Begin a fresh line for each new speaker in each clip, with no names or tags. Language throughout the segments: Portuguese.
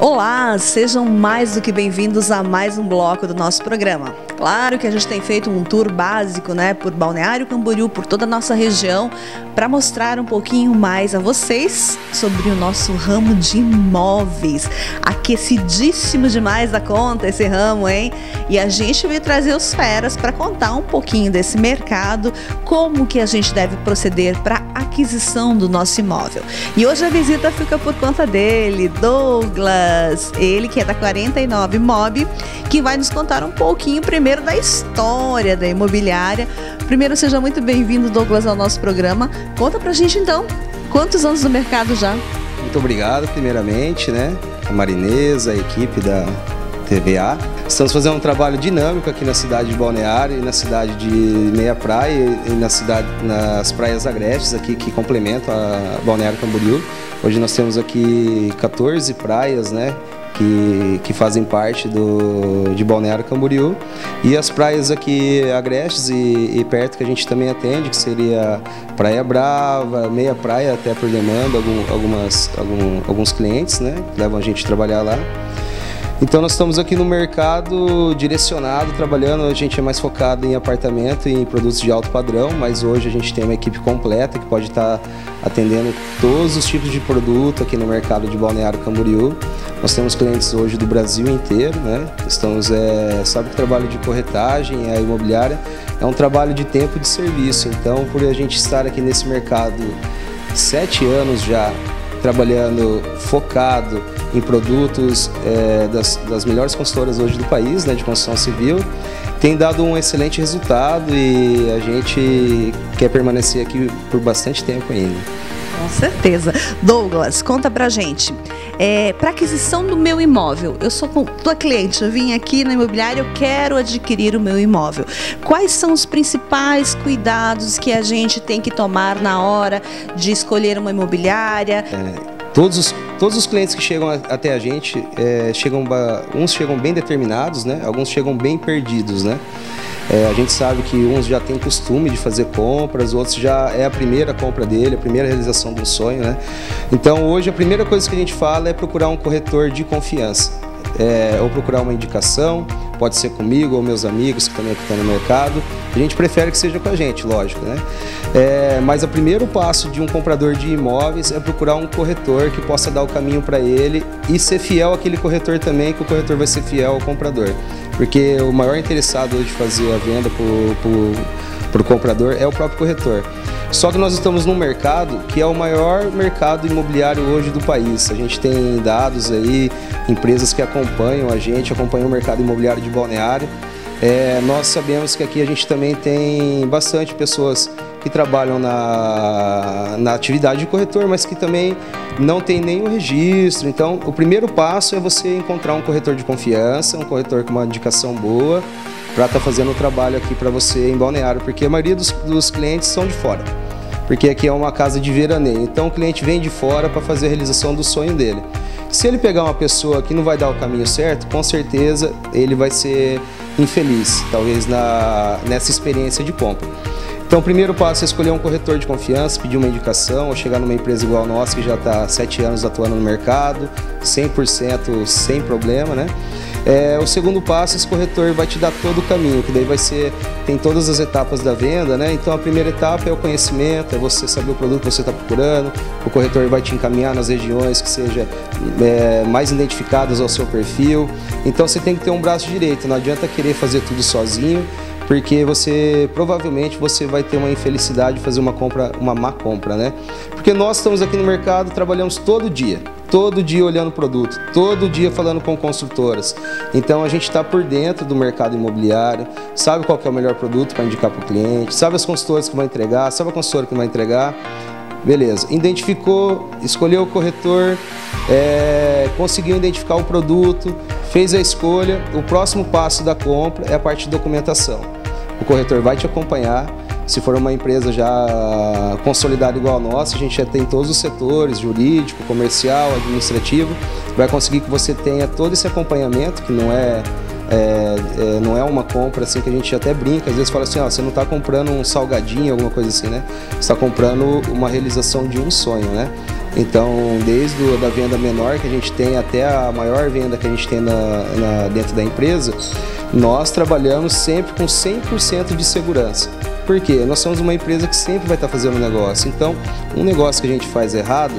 Olá, sejam mais do que bem-vindos a mais um bloco do nosso programa. Claro que a gente tem feito um tour básico, né, por Balneário Camboriú, por toda a nossa região, para mostrar um pouquinho mais a vocês sobre o nosso ramo de imóveis. Aquecidíssimo demais da conta esse ramo, hein? E a gente veio trazer os feras para contar um pouquinho desse mercado, como que a gente deve proceder para aquisição do nosso imóvel. E hoje a visita fica por conta dele, Douglas, ele que é da 49 Mob, que vai nos contar um pouquinho primeiro da história da imobiliária. Primeiro, seja muito bem-vindo, Douglas, ao nosso programa. Conta pra gente então, quantos anos no mercado já?
Muito obrigado, primeiramente, né? A Marinesa, a equipe da TVA. Estamos fazendo um trabalho dinâmico aqui na cidade de Balneário e na cidade de Meia Praia e na cidade, nas praias agrestes aqui que complementam a Balneário Camboriú. Hoje nós temos aqui 14 praias, né? Que, que fazem parte do, de Balneário Camboriú. E as praias aqui agrestes e, e, perto que a gente também atende, que seria Praia Brava, Meia Praia até por demanda, algum, algumas, algum, alguns clientes né, que levam a gente trabalhar lá. Então nós estamos aqui no mercado direcionado, trabalhando, a gente é mais focado em apartamento e em produtos de alto padrão, mas hoje a gente tem uma equipe completa que pode estar atendendo todos os tipos de produto aqui no mercado de Balneário Camboriú. Nós temos clientes hoje do Brasil inteiro, né? Estamos, é, sabe que o trabalho de corretagem, a imobiliária, é um trabalho de tempo e de serviço. Então, por a gente estar aqui nesse mercado sete anos já trabalhando focado em produtos é, das, das, melhores consultoras hoje do país, né, de construção civil, tem dado um excelente resultado e a gente quer permanecer aqui por bastante tempo ainda.
Com certeza. Douglas, conta pra gente. É, para aquisição do meu imóvel, eu sou tua cliente, eu vim aqui na imobiliária, eu quero adquirir o meu imóvel. Quais são os principais cuidados que a gente tem que tomar na hora de escolher uma imobiliária?
É Todos os, todos os clientes que chegam até a gente, é, chegam, uns chegam bem determinados, né? alguns chegam bem perdidos. Né? É, a gente sabe que uns já têm costume de fazer compras, outros já é a primeira compra dele, a primeira realização um sonho. Né? Então hoje a primeira coisa que a gente fala é procurar um corretor de confiança. É, ou procurar uma indicação, pode ser comigo ou meus amigos que também estão no mercado. A gente prefere que seja com a gente, lógico, né? É, mas o primeiro passo de um comprador de imóveis é procurar um corretor que possa dar o caminho para ele e ser fiel àquele corretor também, que o corretor vai ser fiel ao comprador. Porque o maior interessado hoje de fazer a venda para o comprador é o próprio corretor. Só que nós estamos num mercado que é o maior mercado imobiliário hoje do país. A gente tem dados aí, empresas que acompanham a gente, acompanham o mercado imobiliário de balneário. É, nós sabemos que aqui a gente também tem bastante pessoas que trabalham na, na atividade de corretor, mas que também não tem nenhum registro. Então, o primeiro passo é você encontrar um corretor de confiança, um corretor com uma indicação boa, para estar tá fazendo o trabalho aqui para você em Balneário, porque a maioria dos, dos clientes são de fora. Porque aqui é uma casa de veraneio, então o cliente vem de fora para fazer a realização do sonho dele. Se ele pegar uma pessoa que não vai dar o caminho certo, com certeza ele vai ser infeliz, talvez na, nessa experiência de compra. Então, o primeiro passo é escolher um corretor de confiança, pedir uma indicação, ou chegar numa empresa igual a nossa, que já está sete anos atuando no mercado, 100% sem problema, né? É, o segundo passo, esse corretor vai te dar todo o caminho, que daí vai ser, tem todas as etapas da venda, né? Então a primeira etapa é o conhecimento, é você saber o produto que você está procurando, o corretor vai te encaminhar nas regiões que sejam é, mais identificadas ao seu perfil. Então você tem que ter um braço direito, não adianta querer fazer tudo sozinho, porque você provavelmente você vai ter uma infelicidade de fazer uma compra, uma má compra, né? Porque nós estamos aqui no mercado, trabalhamos todo dia todo dia olhando o produto, todo dia falando com construtoras. Então a gente está por dentro do mercado imobiliário, sabe qual é o melhor produto para indicar para o cliente, sabe as consultoras que vão entregar, sabe a consultora que vai entregar. Beleza, identificou, escolheu o corretor, é, conseguiu identificar o produto, fez a escolha. O próximo passo da compra é a parte de documentação. O corretor vai te acompanhar, se for uma empresa já consolidada igual a nossa, a gente já tem todos os setores, jurídico, comercial, administrativo, vai conseguir que você tenha todo esse acompanhamento, que não é, é, é não é uma compra assim que a gente até brinca, às vezes fala assim, ó, você não está comprando um salgadinho, alguma coisa assim, né? Você está comprando uma realização de um sonho, né? Então, desde a da venda menor que a gente tem até a maior venda que a gente tem na, na dentro da empresa, nós trabalhamos sempre com 100% de segurança. Por quê? Nós somos uma empresa que sempre vai estar fazendo negócio. Então, um negócio que a gente faz errado,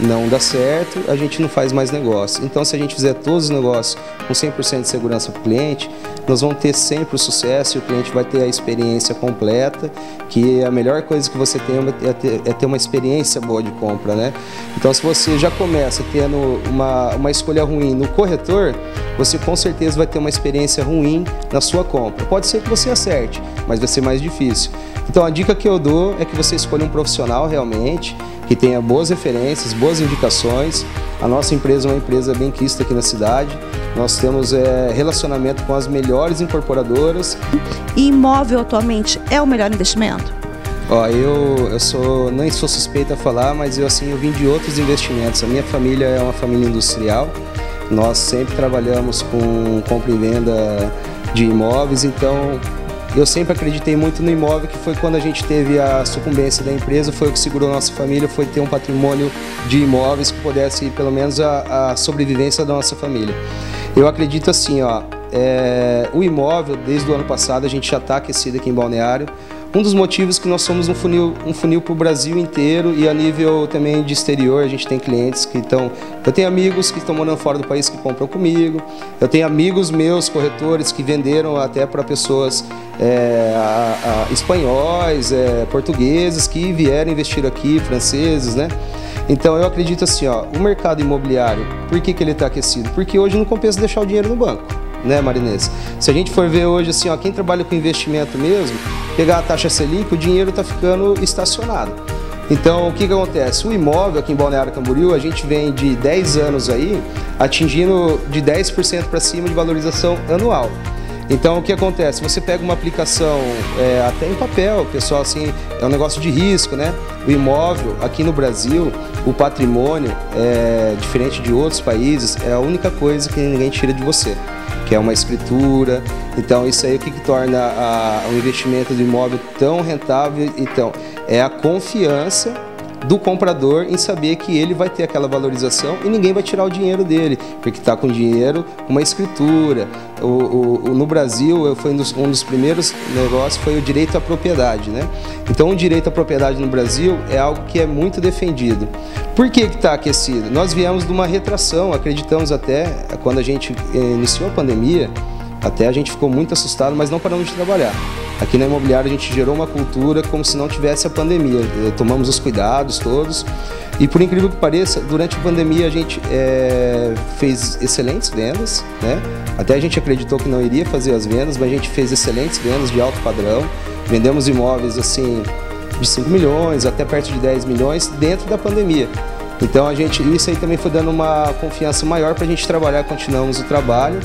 não dá certo, a gente não faz mais negócio. Então, se a gente fizer todos os negócios com 100% de segurança para o cliente, nós vamos ter sempre o sucesso e o cliente vai ter a experiência completa, que a melhor coisa que você tem é ter, é ter uma experiência boa de compra, né? Então, se você já começa tendo uma, uma escolha ruim no corretor, você com certeza vai ter uma experiência ruim na sua compra. Pode ser que você acerte, mas vai ser mais difícil. Então, a dica que eu dou é que você escolha um profissional realmente, que tenha boas referências, boas indicações. A nossa empresa é uma empresa bem quista aqui na cidade. Nós temos é, relacionamento com as melhores incorporadoras.
E imóvel atualmente é o melhor investimento?
Ó, eu, eu sou, nem sou suspeita a falar, mas eu assim eu vim de outros investimentos. A minha família é uma família industrial. Nós sempre trabalhamos com compra e venda de imóveis, então eu sempre acreditei muito no imóvel, que foi quando a gente teve a sucumbência da empresa, foi o que segurou a nossa família, foi ter um patrimônio de imóveis que pudesse pelo menos a, a sobrevivência da nossa família. Eu acredito assim, ó, é, o imóvel, desde o ano passado, a gente já está aquecido aqui em Balneário. Um dos motivos que nós somos um funil, um funil para o Brasil inteiro e a nível também de exterior, a gente tem clientes que estão. Eu tenho amigos que estão morando fora do país que compram comigo. Eu tenho amigos meus, corretores, que venderam até para pessoas é, a, a, espanhóis, é, portugueses que vieram investir aqui, franceses, né? Então eu acredito assim, ó, o mercado imobiliário, por que, que ele está aquecido? Porque hoje não compensa deixar o dinheiro no banco né, Marinês? Se a gente for ver hoje, assim, ó, quem trabalha com investimento mesmo, pegar a taxa Selic, o dinheiro está ficando estacionado. Então, o que, que acontece? O imóvel aqui em Balneário Camboriú, a gente vem de 10 anos aí, atingindo de 10% para cima de valorização anual. Então, o que acontece? Você pega uma aplicação é, até em papel, pessoal, assim, é um negócio de risco, né? O imóvel, aqui no Brasil, o patrimônio, é, diferente de outros países, é a única coisa que ninguém tira de você que é uma escritura. Então, isso aí o que, que torna o investimento do imóvel tão rentável? Então, é a confiança do comprador em saber que ele vai ter aquela valorização e ninguém vai tirar o dinheiro dele, porque está com dinheiro, uma escritura. O, o, o, no Brasil, foi um dos, um dos primeiros negócios foi o direito à propriedade, né? Então, o direito à propriedade no Brasil é algo que é muito defendido. Por que está aquecido? Nós viemos de uma retração, acreditamos até quando a gente eh, iniciou a pandemia, até a gente ficou muito assustado, mas não paramos de trabalhar. Aqui na imobiliária a gente gerou uma cultura como se não tivesse a pandemia. Eh, tomamos os cuidados todos. E por incrível que pareça, durante a pandemia a gente é, fez excelentes vendas, né? Até a gente acreditou que não iria fazer as vendas, mas a gente fez excelentes vendas de alto padrão. Vendemos imóveis assim de 5 milhões até perto de 10 milhões dentro da pandemia. Então a gente, isso aí também foi dando uma confiança maior para a gente trabalhar, continuamos o trabalho.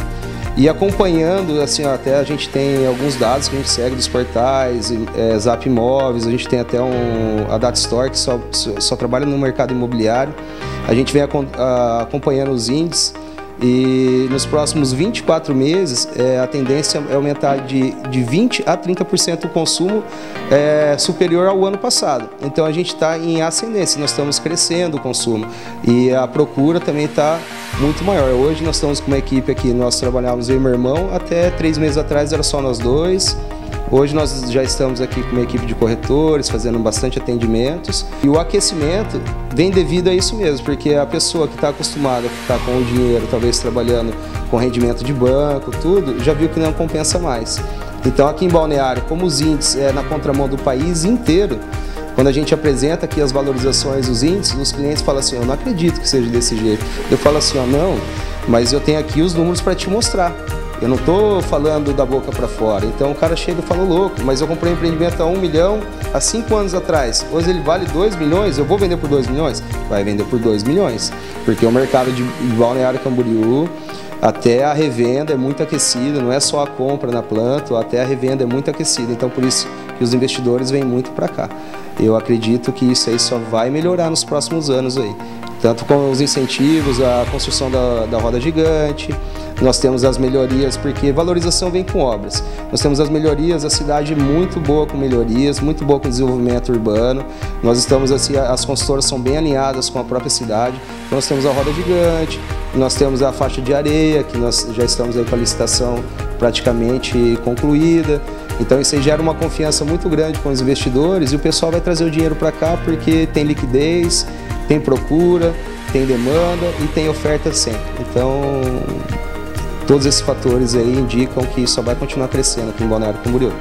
E acompanhando, assim, até a gente tem alguns dados que a gente segue dos portais, é, Zap Imóveis, a gente tem até um, a Data Store que só, só trabalha no mercado imobiliário. A gente vem acompanhando os índices e nos próximos 24 meses, é, a tendência é aumentar de, de 20% a 30% o consumo é, superior ao ano passado. Então a gente está em ascendência, nós estamos crescendo o consumo e a procura também está muito maior. Hoje nós estamos com uma equipe aqui, nós trabalhávamos eu e meu irmão, até três meses atrás era só nós dois. Hoje nós já estamos aqui com uma equipe de corretores, fazendo bastante atendimentos. E o aquecimento vem devido a isso mesmo, porque a pessoa que está acostumada a ficar com o dinheiro, talvez trabalhando com rendimento de banco, tudo, já viu que não compensa mais. Então aqui em Balneário, como os índices é na contramão do país inteiro, quando a gente apresenta aqui as valorizações, os índices, os clientes falam assim, eu não acredito que seja desse jeito. Eu falo assim, ó, não, mas eu tenho aqui os números para te mostrar. Eu não estou falando da boca para fora. Então o cara chega e fala, louco, mas eu comprei um empreendimento a um milhão há cinco anos atrás. Hoje ele vale 2 milhões, eu vou vender por 2 milhões? Vai vender por 2 milhões. Porque o mercado de Balneário Camboriú, até a revenda é muito aquecida, não é só a compra na planta, até a revenda é muito aquecida. Então por isso que os investidores vêm muito para cá. Eu acredito que isso aí só vai melhorar nos próximos anos aí. Tanto com os incentivos, a construção da, da roda gigante, nós temos as melhorias, porque valorização vem com obras. Nós temos as melhorias, a cidade muito boa com melhorias, muito boa com desenvolvimento urbano. Nós estamos assim, as consultoras são bem alinhadas com a própria cidade. Nós temos a roda gigante, nós temos a faixa de areia, que nós já estamos aí com a licitação praticamente concluída. Então isso aí gera uma confiança muito grande com os investidores e o pessoal vai trazer o dinheiro para cá porque tem liquidez, tem procura, tem demanda e tem oferta sempre. Então todos esses fatores aí indicam que só vai continuar crescendo aqui em Balneário Camboriú.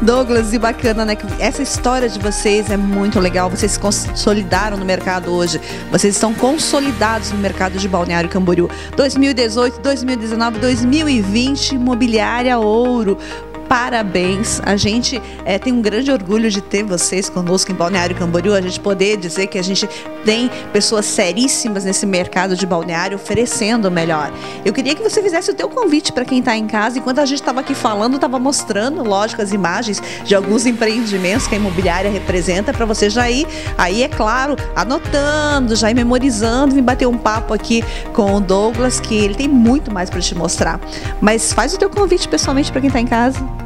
Douglas, e bacana, né? Essa história de vocês é muito legal. Vocês se consolidaram no mercado hoje. Vocês estão consolidados no mercado de Balneário Camboriú. 2018, 2019, 2020, Imobiliária Ouro parabéns. A gente é, tem um grande orgulho de ter vocês conosco em Balneário Camboriú, a gente poder dizer que a gente tem pessoas seríssimas nesse mercado de balneário oferecendo o melhor. Eu queria que você fizesse o teu convite para quem está em casa. Enquanto a gente estava aqui falando, estava mostrando, lógico, as imagens de alguns empreendimentos que a imobiliária representa para você já ir, aí é claro, anotando, já ir memorizando, vir bater um papo aqui com o Douglas, que ele tem muito mais para te mostrar. Mas faz o teu convite pessoalmente para quem está em casa.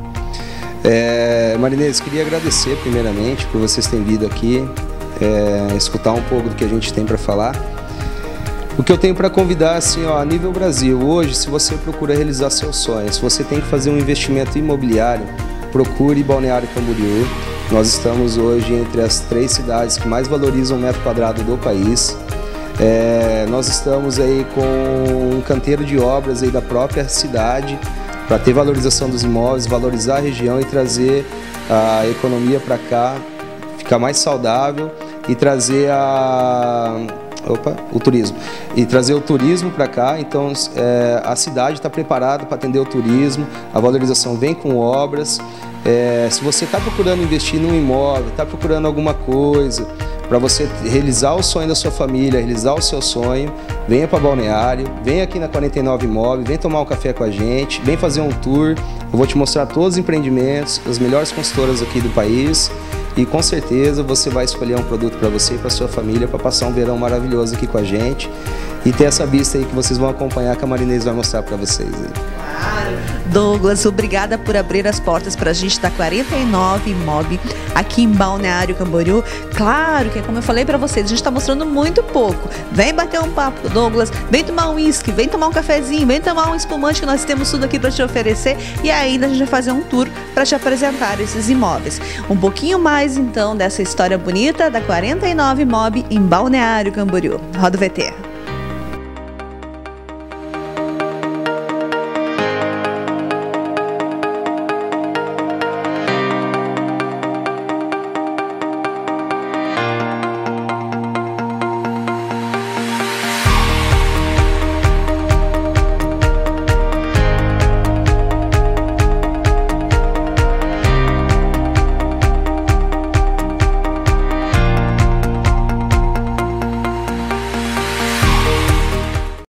É, Marinês, queria agradecer primeiramente por vocês terem vindo aqui, é, escutar um pouco do que a gente tem para falar. O que eu tenho para convidar, assim, ó, a nível Brasil, hoje, se você procura realizar seus sonhos, se você tem que fazer um investimento imobiliário, procure Balneário Camboriú. Nós estamos hoje entre as três cidades que mais valorizam o metro quadrado do país. É, nós estamos aí com um canteiro de obras aí da própria cidade, para ter valorização dos imóveis, valorizar a região e trazer a economia para cá, ficar mais saudável e trazer a opa, o turismo e trazer o turismo para cá. Então é, a cidade está preparada para atender o turismo, a valorização vem com obras. É, se você está procurando investir num imóvel, está procurando alguma coisa, para você realizar o sonho da sua família, realizar o seu sonho, venha para Balneário, venha aqui na 49 Imóvel, vem tomar um café com a gente, vem fazer um tour. Eu vou te mostrar todos os empreendimentos, as melhores consultoras aqui do país e com certeza você vai escolher um produto para você e para sua família para passar um verão maravilhoso aqui com a gente e ter essa vista aí que vocês vão acompanhar que a Marinês vai mostrar para vocês.
Claro. Douglas, obrigada por abrir as portas para a gente da 49 Mob aqui em Balneário Camboriú. Claro que, como eu falei para vocês, a gente está mostrando muito pouco. Vem bater um papo Douglas, vem tomar um uísque, vem tomar um cafezinho, vem tomar um espumante que nós temos tudo aqui para te oferecer e ainda a gente vai fazer um tour para te apresentar esses imóveis. Um pouquinho mais então dessa história bonita da 49 Mob em Balneário Camboriú. Roda o VT.